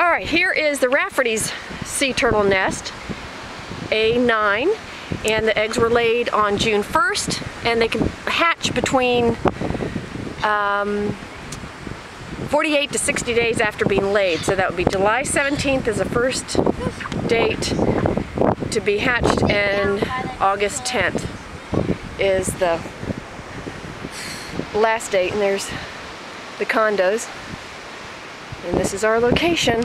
All right, here is the Rafferty's sea turtle nest, A9, and the eggs were laid on June 1st, and they can hatch between um, 48 to 60 days after being laid. So that would be July 17th is the first date to be hatched, and August 10th is the last date, and there's the condos. And this is our location.